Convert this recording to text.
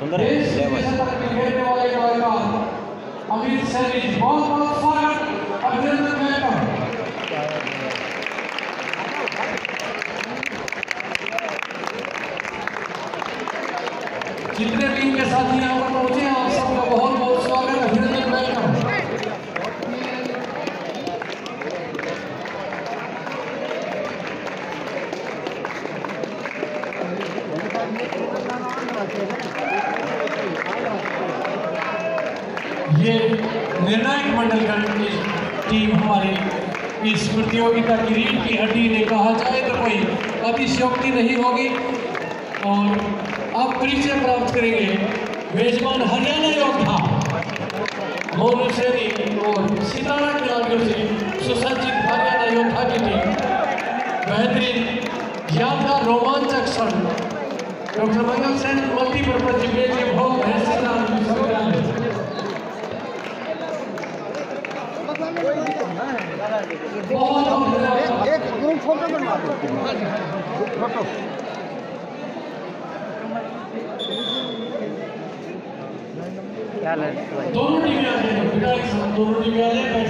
सुंदर। अमित सैनी बहुत बहुत स्वागत। अभिनंदन वेलकम। जितने भी इनके साथी यहाँ पर पहुँचे हैं आप सबका बहुत बहुत स्वागत अभिनंदन वेलकम। ये निर्णायक मंडल का की टीम हमारी इस प्रतियोगिता की रीढ़ की हड्डी ने कहा जाए तो कोई अतिशयोक्ति नहीं होगी। और अब परिचय प्राप्त करेंगे मेजबान हरियाणा योद्धा मोनू सैनी और सितारा खिलाड़ियों से सुसज्जित हरियाणा योद्धा की टीम। बेहतरीन यादगार रोमांचक क्षण। डॉक्टर मंगल सेन मल्टीपर्पज भैंसीलाल विश्वविद्यालय बहुत बहुत धन्यवाद एक ग्रुप फ़ोटो बनवा दो फ़ोटो दोनों टीमें आ जाए दोनों टीमें आ जाए